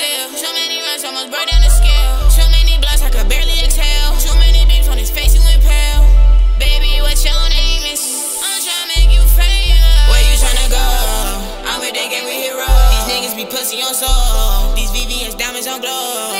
So many runs almost brought down the scale. Too many blunts, I could barely exhale. Too many beats on his face, he went pale. Baby, what your name is? I'm tryna make you famous. Where you tryna go? I'm with that gang, we hero. These niggas be pussy on soul. These VVS diamonds on glow.